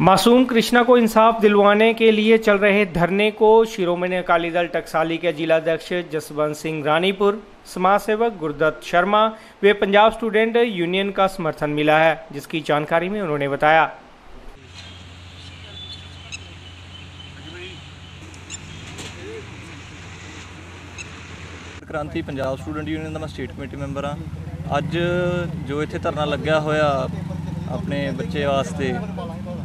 मासूम कृष्णा को इंसाफ दिलवाने के लिए चल रहे धरने को शिरोमणि अकाली दल टकसाली के जिलाध्यक्ष जसवंत सिंह रानीपुर समाज सेवक गुरदत्त शर्मा व पंजाब स्टूडेंट यूनियन का समर्थन मिला है जिसकी जानकारी में उन्होंने बताया ਕ੍ਰਾਂਤੀ ਪੰਜਾਬ ਸਟੂਡੈਂਟ ਯੂਨੀਅਨ ਦਾ ਮੈਂ ਸਟੇਟ ਕਮੇਟੀ ਮੈਂਬਰ ਆ ਅੱਜ ਜੋ ਇੱਥੇ ਧਰਨਾ ਲੱਗਿਆ ਹੋਇਆ ਆਪਣੇ ਬੱਚੇ ਵਾਸਤੇ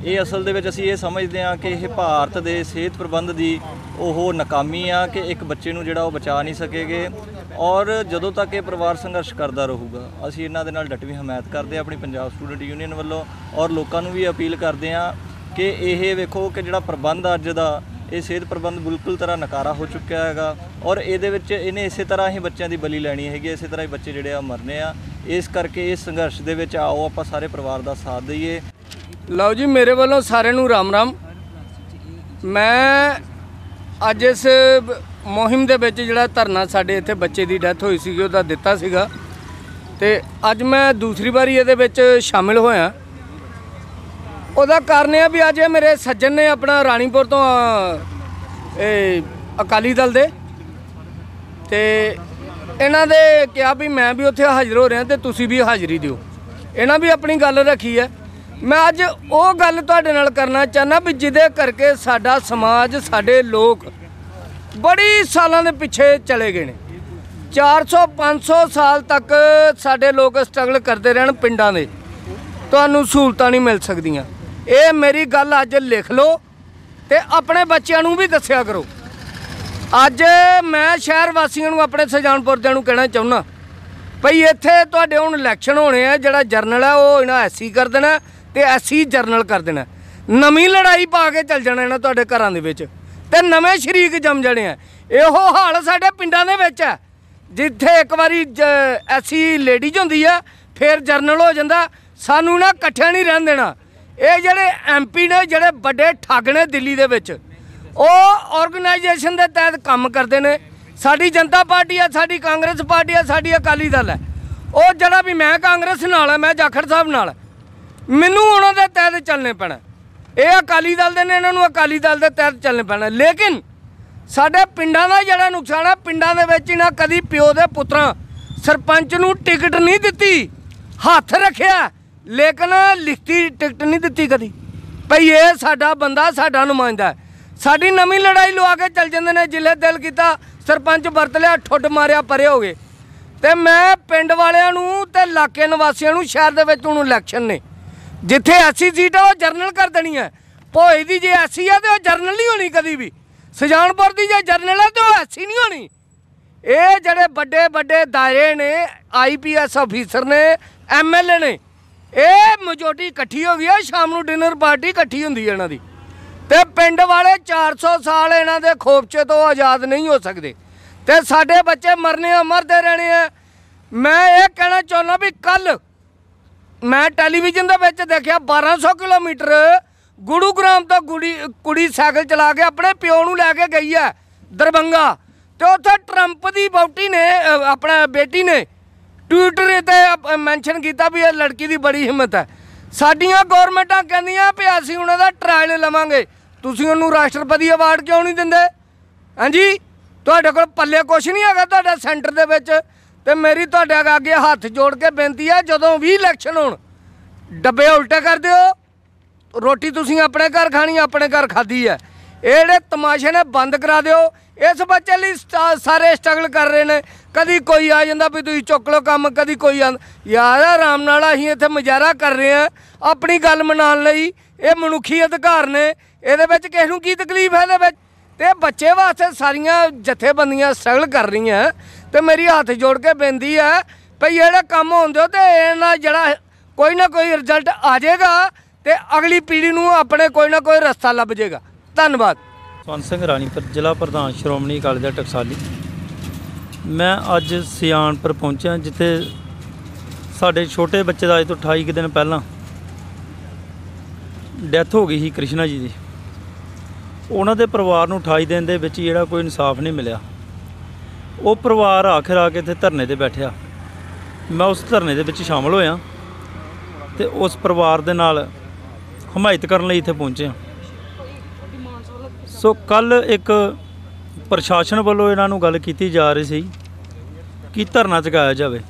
ਇਹ ਅਸਲ ਦੇ ਵਿੱਚ ਅਸੀਂ ਇਹ ਸਮਝਦੇ ਹਾਂ ਕਿ ਇਹ ਭਾਰਤ ਦੇ ਸਿਹਤ ਪ੍ਰਬੰਧ ਦੀ ਉਹ ਨਾਕਾਮੀ ਆ ਕਿ ਇੱਕ ਬੱਚੇ ਨੂੰ ਜਿਹੜਾ ਉਹ ਬਚਾ ਨਹੀਂ ਸਕੇਗੇ ਔਰ ਜਦੋਂ ਤੱਕ ਇਹ ਪਰਿਵਾਰ ਸੰਘਰਸ਼ ਕਰਦਾ ਰਹੂਗਾ, ਅਸੀਂ ਇਹਨਾਂ ਦੇ ਨਾਲ ਡਟਵੀਂ ਹਮਾਇਤ ਕਰਦੇ ਹਾਂ, ਆਪਣੀ ਪੰਜਾਬ ਸਟੂਡੈਂਟ ਯੂਨੀਅਨ ਵੱਲੋਂ ਔਰ ਲੋਕਾਂ ਨੂੰ ਵੀ ਅਪੀਲ ਕਰਦੇ ਹਾਂ ਕਿ ਇਹ ਵੇਖੋ ਕਿ ਜਿਹੜਾ ਪ੍ਰਬੰਧ ਅੱਜ ਦਾ, ਇਹ ਸਿਹਤ ਪ੍ਰਬੰਧ ਬਿਲਕੁਲ ਤਰ੍ਹਾਂ ਨਕਾਰਾ ਹੋ ਚੁੱਕਿਆ ਹੈਗਾ ਔਰ ਇਹਦੇ ਵਿੱਚ ਇਹਨੇ ਇਸੇ ਤਰ੍ਹਾਂ ਹੀ ਬੱਚਿਆਂ ਦੀ ਬਲੀ ਲੈਣੀ ਹੈਗੀ, ਇਸੇ ਤਰ੍ਹਾਂ ਹੀ ਬੱਚੇ ਜਿਹੜੇ ਆ ਮਰਨੇ ਆ। ਇਸ ਕਰਕੇ ਇਸ ਸੰਘਰਸ਼ ਦੇ ਵਿੱਚ ਆਓ, ਆਪਾਂ ਸਾਰੇ ਪਰਿਵਾਰ ਦਾ ਸਾਥ ਦਈਏ। ਲਓ ਜੀ, ਮੇਰੇ ਵੱਲੋਂ ਸਾਰਿਆਂ ਨੂੰ ਰਾਮ ਰਾਮ। ਮੈਂ ਅੱਜ ਇਸ ਮੁਹਿੰਮ ਦੇ ਵਿੱਚ ਜਿਹੜਾ ਧਰਨਾ ਸਾਡੇ ਇੱਥੇ ਬੱਚੇ ਦੀ ਡੈਥ ਹੋਈ ਸੀਗੀ, ਉਹਦਾ ਦਿੱਤਾ ਸੀਗਾ। ਤੇ ਅੱਜ ਮੈਂ ਦੂਸਰੀ ਵਾਰੀ ਇਹਦੇ ਵਿੱਚ ਸ਼ਾਮਿਲ ਹੋਇਆ। ਉਹਦਾ ਕਾਰਨ ਇਹ ਵੀ ਅੱਜ ਇਹ ਮੇਰੇ ਸੱਜਣ ਨੇ ਆਪਣਾ ਰਾਣੀਪੁਰ ਤੋਂ ਇਹ ਅਕਾਲੀ ਦਲ ਦੇ। ਤੇ ਇਹਨਾਂ ਦੇ ਕਿਹਾ ਵੀ ਮੈਂ ਵੀ ਉੱਥੇ ਹਾਜ਼ਰ ਹੋ ਰਿਹਾ ਤੇ ਤੁਸੀਂ ਵੀ ਹਾਜ਼ਰੀ ਦਿਓ। ਇਹਨਾਂ ਵੀ ਆਪਣੀ ਗੱਲ ਰੱਖੀ ਹੈ। ਮੈਂ ਅੱਜ ਉਹ ਗੱਲ ਤੁਹਾਡੇ ਨਾਲ ਕਰਨਾ ਚਾਹੁੰਦਾ ਵੀ ਜਿਹਦੇ ਕਰਕੇ ਸਾਡਾ ਸਮਾਜ, ਸਾਡੇ ਲੋਕ ਬੜੀ ਸਾਲਾਂ ਦੇ ਪਿੱਛੇ ਚਲੇ ਗਏ ਨੇ। 400 500 ਸਾਲ ਤੱਕ ਸਾਡੇ ਲੋਕ ਸਟਰਗਲ ਕਰਦੇ ਰਹਿਣ ਪਿੰਡਾਂ ਦੇ। ਤੁਹਾਨੂੰ ਸਹੂਲਤਾਂ ਨਹੀਂ ਮਿਲ ਸਕਦੀਆਂ। ਇਹ ਮੇਰੀ ਗੱਲ ਅੱਜ ਲਿਖ ਲਓ ਤੇ ਆਪਣੇ ਬੱਚਿਆਂ ਨੂੰ ਵੀ ਦੱਸਿਆ ਕਰੋ। ਅੱਜ ਮੈਂ ਸ਼ਹਿਰ ਵਾਸੀਆਂ ਨੂੰ ਆਪਣੇ ਸਜਾਨਪੁਰ ਦਿਆਂ ਨੂੰ ਕਹਿਣਾ ਚਾਹੁੰਦਾ, ਭਈ ਇੱਥੇ ਤੁਹਾਡੇ ਹੁਣ ਇਲੈਕਸ਼ਨ ਹੋਣੇ ਆ, ਜਿਹੜਾ ਜਰਨਲ ਹੈ ਉਹ ਇਹਨਾਂ ਐਸੀ ਕਰ ਦੇਣਾ। ਤੇ ਐਸੀ ਜਰਨਲ ਕਰ ਦੇਣਾ। ਨਵੀਂ ਲੜਾਈ ਪਾ ਕੇ ਚੱਲ ਜਾਣਾ ਇਹਨਾਂ ਤੁਹਾਡੇ ਘਰਾਂ ਦੇ ਵਿੱਚ। ਤੇ ਨਵੇਂ ਸ਼ਰੀਕ ਜੰਮ ਜਾਣੇ ਆ। ਇਹੋ ਹਾਲ ਸਾਡੇ ਪਿੰਡਾਂ ਦੇ ਵਿੱਚ ਹੈ। ਜਿੱਥੇ ਇੱਕ ਵਾਰੀ ਐਸੀ ਲੇਡੀਜ਼ ਹੁੰਦੀ ਆ, ਫਿਰ ਜਰਨਲ ਹੋ ਜਾਂਦਾ। ਸਾਨੂੰ ਨਾ ਇਕੱਠਿਆਂ ਨਹੀਂ ਰਹਿਣ ਦੇਣਾ। ਇਹ ਜਿਹੜੇ ਐਮਪੀ ਨੇ, ਜਿਹੜੇ ਵੱਡੇ ਠੱਗ ਨੇ ਦਿੱਲੀ ਦੇ ਵਿੱਚ, ਉਹ ਆਰਗੇਨਾਈਜੇਸ਼ਨ ਦੇ ਤਹਿਤ ਕੰਮ ਕਰਦੇ ਨੇ। ਸਾਡੀ ਜਨਤਾ ਪਾਰਟੀ ਆ, ਸਾਡੀ ਕਾਂਗਰਸ ਪਾਰਟੀ ਆ, ਸਾਡੀ ਅਕਾਲੀ ਦਲ ਹੈ। ਉਹ ਜਿਹੜਾ ਵੀ ਮੈਂ ਕਾਂਗਰਸ ਨਾਲ ਹੈ ਮੈਂ ਜਾਖੜ ਸਾਹਿਬ ਨਾਲ ਮੈਨੂੰ ਉਹਨਾਂ ਦੇ ਤਹਿਤ ਚੱਲਣੇ ਪੈਣਾ। ਇਹ ਅਕਾਲੀ ਦਲ ਦੇ ਨੇ, ਇਹਨਾਂ ਨੂੰ ਅਕਾਲੀ ਦਲ ਦੇ ਤਹਿਤ ਚੱਲਣੇ ਪੈਣਾ। ਲੇਕਿਨ ਸਾਡੇ ਪਿੰਡਾਂ ਦਾ ਜਿਹੜਾ ਨੁਕਸਾਨ ਹੈ ਪਿੰਡਾਂ ਦੇ ਵਿੱਚ ਇਹਨਾਂ ਕਦੀ ਪਿਓ ਦੇ ਪੁੱਤਰਾਂ ਸਰਪੰਚ ਨੂੰ ਟਿਕਟ ਨਹੀਂ ਦਿੱਤੀ, ਹੱਥ ਰੱਖਿਆ, ਲੇਕਿਨ ਲਿਖਤੀ ਟਿਕਟ ਨਹੀਂ ਦਿੱਤੀ ਕਦੀ। ਭਈ ਇਹ ਸਾਡਾ ਬੰਦਾ ਸਾਡਾ ਨੁਮਾਇੰਦਾ ਸਾਡੀ ਨਵੀਂ ਲੜਾਈ ਲਵਾ ਕੇ ਚੱਲ ਜਾਂਦੇ ਨੇ, ਜਿਲੇ ਦਿਲ ਕੀਤਾ ਸਰਪੰਚ ਵਰਤ ਲਿਆ, ਠੁੱਡ ਮਾਰਿਆ, ਪਰੇ ਹੋ ਗਏ। ਤੇ ਮੈਂ ਪਿੰਡ ਵਾਲਿਆਂ ਨੂੰ ਤੇ ਇਲਾਕੇ ਨਿਵਾਸੀਆਂ ਨੂੰ ਸ਼ਹਿਰ ਦੇ ਵਿੱਚ ਹੁਣ ਇਲੈਕਸ਼ਨ ਨੇ। ਜਿੱਥੇ ਐਸੀ ਸੀਟ ਆ, ਉਹ ਜਰਨਲ ਕਰ ਦੇਣੀ ਹੈ। ਭੋਏ ਦੀ ਜੇ ਐਸੀ ਆ ਤੇ ਉਹ ਜਰਨਲ ਨਹੀਂ ਹੋਣੀ ਕਦੀ ਵੀ। ਸੁਜਾਨਪੁਰ ਦੀ ਜੇ ਜਰਨਲ ਆ ਤੇ ਉਹ ਐਸੀ ਨਹੀਂ ਹੋਣੀ। ਇਹ ਜਿਹੜੇ ਵੱਡੇ ਵੱਡੇ ਦਾਇਰੇ ਨੇ ਆਈਪੀਐਸ ਅਫੀਸਰ ਨੇ ਐਮਐਲਏ ਨੇ, ਇਹ ਮੈਜੋਰਟੀ ਇਕੱਠੀ ਹੋ ਗਈ ਹੈ ਸ਼ਾਮ ਨੂੰ ਡਿਨਰ ਪਾਰਟੀ ਇਕੱਠੀ ਹੁੰਦੀ ਹੈ ਇਹਨਾਂ ਦੀ। ਤੇ ਪਿੰਡ ਵਾਲੇ 400 ਸਾਲ ਇਹਨਾਂ ਦੇ ਖੋਪਚੇ ਤੋਂ ਆਜ਼ਾਦ ਨਹੀਂ ਹੋ ਸਕਦੇ। ਤੇ ਸਾਡੇ ਬੱਚੇ ਮਰਨੇ ਆ ਮਰਦੇ ਰਹਿਣੇ ਆ। ਮੈਂ ਇਹ ਕਹਿਣਾ ਚਾਹੁੰਦਾ ਵੀ ਕੱਲ ਮੈਂ ਟੈਲੀਵਿਜ਼ਨ ਦੇ ਵਿੱਚ ਦੇਖਿਆ 1200 ਕਿਲੋਮੀਟਰ ਗੁਰੂਗ੍ਰਾਮ ਤੋਂ ਗੁੜੀ, ਕੁੜੀ ਸਾਈਕਲ ਚਲਾ ਕੇ ਆਪਣੇ ਪਿਓ ਨੂੰ ਲੈ ਕੇ ਗਈ ਹੈ ਦਰਬੰਗਾ ਤੇ ਉੱਥੇ ਟਰੰਪ ਦੀ ਬੌਟੀ ਨੇ ਆਪਣਾ ਬੇਟੀ ਨੇ ਟਵਿੱਟਰ ਤੇ ਮੈਂਸ਼ਨ ਕੀਤਾ ਵੀ ਇਹ ਲੜਕੀ ਦੀ ਬੜੀ ਹਿੰਮਤ ਹੈ। ਸਾਡੀਆਂ ਗਵਰਨਮੈਂਟਾਂ ਕਹਿੰਦੀਆਂ ਵੀ ਅਸੀਂ ਉਹਨਾਂ ਦਾ ਟ੍ਰਾਇਲ ਲਵਾਂਗੇ। ਤੁਸੀਂ ਉਹਨੂੰ ਰਾਸ਼ਟਰਪਤੀ ਅਵਾਰਡ ਕਿਉਂ ਨਹੀਂ ਦਿੰਦੇ? ਹਾਂਜੀ? ਤੁਹਾਡੇ ਕੋਲ ਪੱਲੇ ਕੁਛ ਨਹੀਂ ਹੈਗਾ ਤੁਹਾਡਾ ਸੈਂਟਰ ਦੇ ਵਿੱਚ। ਤੇ ਮੇਰੀ ਤੁਹਾਡੇ ਅੱਗੇ ਹੱਥ ਜੋੜ ਕੇ ਬੇਨਤੀ ਹੈ ਜਦੋਂ ਵੀ ਇਲੈਕਸ਼ਨ ਹੋਣ, ਡੱਬੇ ਉਲਟੇ ਕਰ ਦਿਓ। ਰੋਟੀ ਤੁਸੀਂ ਆਪਣੇ ਘਰ ਖਾਣੀ, ਆਪਣੇ ਘਰ ਖਾਦੀ ਹੈ ਇਹ ਜਿਹੜੇ ਤਮਾਸ਼ੇ ਨੇ, ਬੰਦ ਕਰਾ ਦਿਓ। ਇਸ ਬੱਚੇ ਲਈ ਸਟਾ- ਸਾਰੇ ਸਟਰਗਲ ਕਰ ਰਹੇ ਨੇ। ਕਦੀ ਕੋਈ ਆ ਜਾਂਦਾ ਵੀ ਤੁਸੀਂ ਚੁੱਕ ਲਓ ਕੰਮ, ਕਦੀ ਕੋਈ ਆ, ਯਾਰ ਆਰਾਮ ਨਾਲ ਅਸੀਂ ਇੱਥੇ ਮੁਜ਼ਾਹਰਾ ਕਰ ਰਹੇ ਆ, ਆਪਣੀ ਗੱਲ ਮਨਾਉਣ ਲਈ। ਇਹ ਮਨੁੱਖੀ ਅਧਿਕਾਰ ਨੇ। ਇਹਦੇ ਵਿੱਚ ਕਿਸ ਨੂੰ ਕੀ ਤਕਲੀਫ ਹੈ ਇਹਦੇ ਵਿੱਚ? ਤੇ ਬੱਚੇ ਵਾਸਤੇ ਸਾਰੀਆਂ ਜਥੇਬੰਦੀਆਂ ਸਟਰਗਲ ਕਰ ਰਹੀਆਂ। ਤੇ ਮੇਰੀ ਹੱਥ ਜੋੜ ਕੇ ਬੇਨਤੀ ਹੈ ਭਈ ਜਿਹੜੇ ਕੰਮ ਹੁੰਦੇ ਹੋ ਤੇ ਇਹਨਾਂ ਜਿਹੜਾ ਕੋਈ ਨਾ ਕੋਈ ਰਿਜ਼ਲਟ ਆ ਜਾਏਗਾ ਤੇ ਅਗਲੀ ਪੀੜ੍ਹੀ ਨੂੰ ਆਪਣੇ ਕੋਈ ਨਾ ਕੋਈ ਰਸਤਾ ਲੱਭ ਜਾਏਗਾ। ਧੰਨਵਾਦ। ਸਵੰਤ ਸਿੰਘ ਰਾਣੀਪੁਰ ਜ਼ਿਲ੍ਹਾ ਪ੍ਰਧਾਨ ਸ਼੍ਰੋਮਣੀ ਅਕਾਲੀ ਦਲ ਟਕਸਾਲੀ। ਮੈਂ ਅੱਜ ਸਿਆਣਪੁਰ ਪਹੁੰਚਿਆ, ਜਿੱਥੇ ਸਾਡੇ ਛੋਟੇ ਬੱਚੇ ਦਾ ਅੱਜ ਤੋਂ 28 ਕੁ ਦਿਨ ਪਹਿਲਾਂ ਡੈਥ ਹੋ ਗਈ ਸੀ ਕ੍ਰਿਸ਼ਨਾ ਜੀ ਦੀ। ਉਹਨਾਂ ਦੇ ਪਰਿਵਾਰ ਨੂੰ 28 ਦਿਨ ਦੇ ਵਿੱਚ ਜਿਹੜਾ ਕੋਈ ਇਨਸਾਫ ਨਹੀਂ ਮਿਲਿਆ। ਉਹ ਪਰਿਵਾਰ ਆਖਿਰ ਆ ਕੇ ਇੱਥੇ ਧਰਨੇ ਤੇ ਬੈਠਿਆ। ਮੈਂ ਉਸ ਧਰਨੇ ਦੇ ਵਿੱਚ ਸ਼ਾਮਲ ਹੋਇਆ ਤੇ ਉਸ ਪਰਿਵਾਰ ਦੇ ਨਾਲ ਹਮਾਇਤ ਕਰਨ ਲਈ ਇੱਥੇ ਪਹੁੰਚੇ ਹਾਂ। ਸੋ ਕੱਲ ਇੱਕ ਪ੍ਰਸ਼ਾਸਨ ਵੱਲੋਂ ਇਹਨਾਂ ਨੂੰ ਗੱਲ ਕੀਤੀ ਜਾ ਰਹੀ ਸੀ ਕਿ ਧਰਨਾ ਚੁਕਾਇਆ ਜਾਵੇ।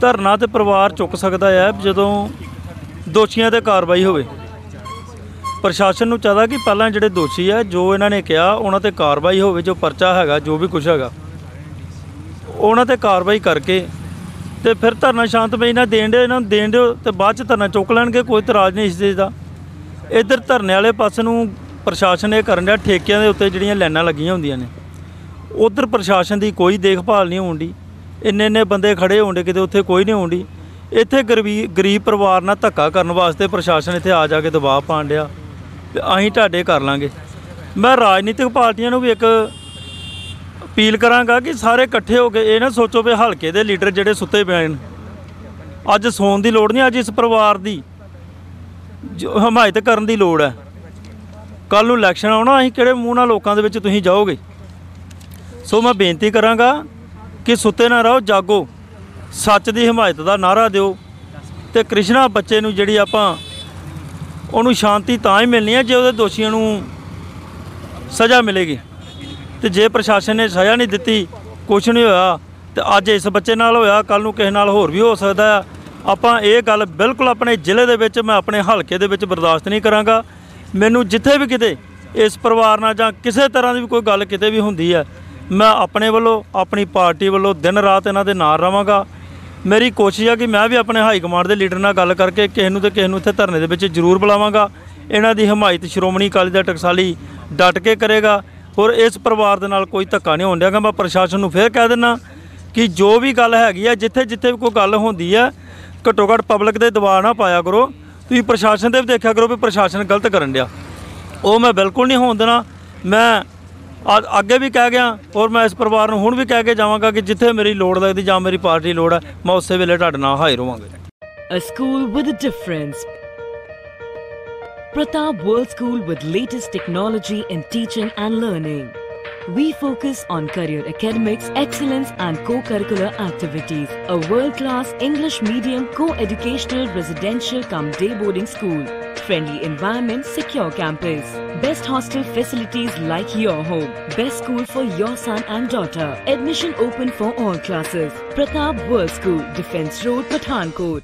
ਧਰਨਾ ਤੇ ਪਰਿਵਾਰ ਚੁੱਕ ਸਕਦਾ ਹੈ ਜਦੋਂ ਦੋਸ਼ੀਆਂ ਤੇ ਕਾਰਵਾਈ ਹੋਵੇ। ਪ੍ਰਸ਼ਾਸਨ ਨੂੰ ਚਾਹਦਾ ਕਿ ਪਹਿਲਾਂ ਜਿਹੜੇ ਦੋਸ਼ੀ ਹੈ ਜੋ ਇਹਨਾਂ ਨੇ ਕਿਹਾ, ਉਹਨਾਂ ਤੇ ਕਾਰਵਾਈ ਹੋਵੇ, ਜੋ ਪਰਚਾ ਹੈਗਾ, ਜੋ ਵੀ ਕੁਝ ਹੈਗਾ, ਉਹਨਾਂ ਤੇ ਕਾਰਵਾਈ ਕਰਕੇ ਤੇ ਫਿਰ ਧਰਨਾ ਸ਼ਾਂਤਮਈ ਨਾਲ ਦੇਣ ਦਿਓ, ਇਹਨਾਂ ਨੂੰ ਦੇਣ ਦਿਓ ਤੇ ਬਾਅਦ ਚ ਧਰਨਾ ਚੁੱਕ ਲੈਣਗੇ, ਕੋਈ ਇਤਰਾਜ਼ ਨਹੀਂ ਇਸ ਚੀਜ਼ ਦਾ। ਇੱਧਰ ਧਰਨੇ ਵਾਲੇ ਪਾਸੇ ਨੂੰ ਪ੍ਰਸ਼ਾਸਨ ਇਹ ਕਰਨ ਡਿਆ, ਠੇਕਿਆਂ ਦੇ ਉੱਤੇ ਜਿਹੜੀਆਂ ਲਾਈਨਾਂ ਲੱਗੀਆਂ ਹੁੰਦੀਆਂ ਨੇ। ਉਧਰ ਪ੍ਰਸ਼ਾਸਨ ਦੀ ਕੋਈ ਦੇਖਭਾਲ ਨਹੀਂ ਹੁੰਦੀ ਇੰਨੇ ਇੰਨੇ ਬੰਦੇ ਖੜੇ ਹੁੰਦੇ ਕਿਤੇ ਉੱਥੇ ਕੋਈ ਨਹੀਂ ਹੁੰਦੀ ਇੱਥੇ ਗਰੀਬੀ ਗਰੀਬ ਪਰਿਵਾਰ ਨਾਲ ਧੱਕਾ ਕਰਨ ਵਾਸਤੇ ਪ੍ਰਸ਼ਾਸਨ ਇੱਥੇ ਆ ਜਾ ਕੇ ਦਬਾਅ ਪਾਉਣ ਡਿਆ। ਤੇ ਅਸੀਂ ਤੁਹਾਡੇ ਕਰ ਲਾਂਗੇ। ਮੈਂ ਰਾਜਨੀਤਿਕ ਪਾਰਟੀਆਂ ਨੂੰ ਵੀ ਇੱਕ ਅਪੀਲ ਕਰਾਂਗਾ ਕਿ ਸਾਰੇ ਇਕੱਠੇ ਹੋ ਕੇ ਇਹ ਨਾ ਸੋਚੋ ਵੀ ਹਲਕੇ ਦੇ ਲੀਡਰ ਜਿਹੜੇ ਸੁੱਤੇ ਪਏ ਨੇ ਅੱਜ ਸੌਣ ਦੀ ਲੋੜ ਨਹੀਂ, ਅੱਜ ਇਸ ਪਰਿਵਾਰ ਦੀ ਜੋ ਹਮਾਇਤ ਕਰਨ ਦੀ ਲੋੜ ਹੈ। ਕੱਲ ਨੂੰ ਇਲੈਕਸ਼ਨ ਆਉਣਾ, ਅਸੀਂ ਕਿਹੜੇ ਮੂੰਹ ਨਾਲ ਲੋਕਾਂ ਦੇ ਵਿੱਚ ਤੁਸੀਂ ਜਾਓਗੇ? ਸੋ ਮੈਂ ਬੇਨਤੀ ਕਰਾਂਗਾ ਕਿ ਸੁੱਤੇ ਨਾ ਰਹੋ, ਜਾਗੋ। ਸੱਚ ਦੀ ਹਮਾਇਤ ਦਾ ਨਾਰਾ ਦਿਓ ਤੇ ਕ੍ਰਿਸ਼ਨਾ ਬੱਚੇ ਨੂੰ ਜਿਹੜੀ ਆਪਾਂ ਉਹਨੂੰ ਸ਼ਾਂਤੀ ਤਾਂ ਹੀ ਮਿਲਣੀ ਹੈ ਜੇ ਉਹਦੇ ਦੋਸ਼ੀਆਂ ਨੂੰ ਸਜ਼ਾ ਮਿਲੇਗੀ। ਤੇ ਜੇ ਪ੍ਰਸ਼ਾਸਨ ਨੇ ਸਜ਼ਾ ਨਹੀਂ ਦਿੱਤੀ ਕੁਝ ਨਹੀਂ ਹੋਇਆ, ਤੇ ਅੱਜ ਇਸ ਬੱਚੇ ਨਾਲ ਹੋਇਆ ਕੱਲ ਨੂੰ ਕਿਸੇ ਨਾਲ ਹੋਰ ਵੀ ਹੋ ਸਕਦਾ ਆ। ਆਪਾਂ ਇਹ ਗੱਲ ਬਿਲਕੁਲ ਆਪਣੇ ਜ਼ਿਲ੍ਹੇ ਦੇ ਵਿੱਚ, ਮੈਂ ਆਪਣੇ ਹਲਕੇ ਦੇ ਵਿੱਚ ਬਰਦਾਸ਼ਤ ਨਹੀਂ ਕਰਾਂਗਾ। ਮੈਨੂੰ ਜਿੱਥੇ ਵੀ ਕਿਤੇ ਇਸ ਪਰਿਵਾਰ ਨਾਲ ਜਾਂ ਕਿਸੇ ਤਰ੍ਹਾਂ ਦੀ ਵੀ ਕੋਈ ਗੱਲ ਕਿਤੇ ਵੀ ਹੁੰਦੀ ਹੈ ਮੈਂ ਆਪਣੇ ਵੱਲੋਂ, ਆਪਣੀ ਪਾਰਟੀ ਵੱਲੋਂ ਦਿਨ ਰਾਤ ਇਹਨਾਂ ਦੇ ਨਾਲ ਰਵਾਂਗਾ। ਮੇਰੀ ਕੋਸ਼ਿਸ਼ ਆ ਕਿ ਮੈਂ ਵੀ ਆਪਣੇ ਹਾਈ ਕਮਾਂਡ ਦੇ ਲੀਡਰ ਨਾਲ ਗੱਲ ਕਰਕੇ ਕਿਸੇ ਨੂੰ ਤੇ ਕਿਸੇ ਨੂੰ ਇੱਥੇ ਧਰਨੇ ਦੇ ਵਿੱਚ ਜ਼ਰੂਰ ਬੁਲਾਵਾਂਗਾ। ਇਹਨਾਂ ਦੀ ਹਮਾਇਤ ਸ਼੍ਰੋਮਣੀ ਅਕਾਲੀ ਦਲ ਟਕਸਾਲੀ ਡਟ ਕੇ ਕਰੇਗਾ। ਔਰ ਇਸ ਪਰਿਵਾਰ ਦੇ ਨਾਲ ਕੋਈ ਧੱਕਾ ਨਹੀਂ ਹੋਣ ਡਿਆਗਾ ਮੈਂ ਪ੍ਰਸ਼ਾਸਨ ਨੂੰ ਫੇਰ ਕਹਿ ਦਿੰਦਾ ਕਿ ਜੋ ਵੀ ਗੱਲ ਹੈਗੀ ਆ, ਜਿੱਥੇ ਜਿੱਥੇ ਵੀ ਕੋਈ ਗੱਲ ਹੁੰਦੀ ਹੈ ਘੱਟੋ ਘੱਟ ਪਬਲਿਕ ਦੇ ਦਬਾਅ ਨਾ ਪਾਇਆ ਕਰੋ। ਤੁਸੀਂ ਪ੍ਰਸ਼ਾਸਨ ਤੇ ਵੀ ਦੇਖਿਆ ਕਰੋ ਵੀ ਪ੍ਰਸ਼ਾਸਨ ਗਲਤ ਕਰਨ ਡਿਆ। ਉਹ ਮੈਂ ਬਿਲਕੁਲ ਨਹੀਂ ਹੋਣ ਦੇਣਾ। ਮੈਂ ਅੱਗੇ ਵੀ ਕਹਿ ਗਿਆ ਔਰ ਮੈਂ ਇਸ ਪਰਿਵਾਰ ਨੂੰ ਹੁਣ ਵੀ ਕਹਿ ਕੇ ਜਾਵਾਂਗਾ ਕਿ ਜਿੱਥੇ ਮੇਰੀ ਲੋੜ ਲੱਗਦੀ ਜਾਂ ਮੇਰੀ ਪਾਰਟੀ ਦੀ ਲੋੜ ਹੈ ਮੈਂ ਉਸੇ ਵੇਲੇ ਤੁਹਾਡੇ ਨਾਲ ਹਾਜ਼ਰ ਹੋਵਾਂਗਾ A school with a difference. Pratap World School with latest technology in teaching and learning. We focus on career academics, excellence, and co curricular activities. A world class English medium co educational residential cum day boarding school. Friendly environment, secure campus. Best hostel facilities like your home. Best school for your son and daughter. Admission open for all classes. Pratap World School, Defence Road, Pathankot.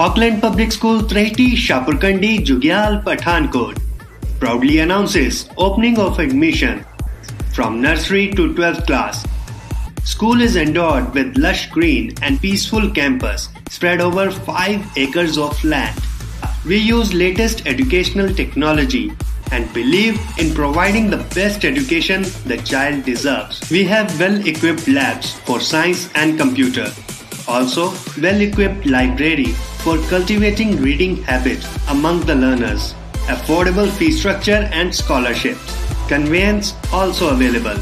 Auckland Public School Trehti Shapurkandi Jugyal Pathankot proudly announces opening of admission from nursery to 12th class. School is endowed with lush green and peaceful campus spread over 5 acres of land. We use latest educational technology and believe in providing the best education the child deserves. We have well equipped labs for science and computer. Also, well equipped library for cultivating reading habits among the learners. Affordable fee structure and scholarships. Conveyance also available.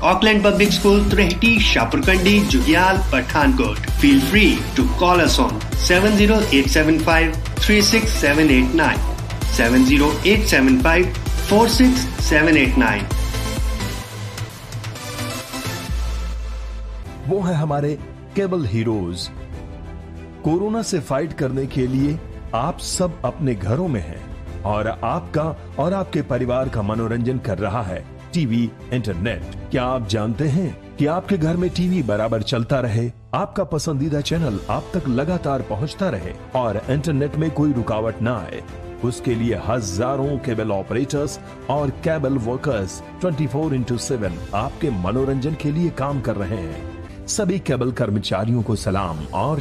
Auckland Public School, Trehti, Shapurkandi, Jugyal, Pathankot. Feel free to call us on 70875 36789, 70875 46789. वो है हमारे cable heroes corona से fight करने के लिए आप सब अपने घरों में हैं और आपका और आपके परिवार का मनोरंजन कर रहा है। TV, internet. क्या आप जानते हैं कि आपके घर में टीवी बराबर चलता रहे? आपका पसंदीदा चैनल आप तक लगातार पहुँचता रहे और इंटरनेट में कोई रुकावट ना आए। उसके लिए हज़ारों केबल ऑपरेटर्स और cable workers 24 four into seven आपके मनोरंजन के लिए काम कर रहे हैं। सभी केबल कर्मचारियों को सलाम और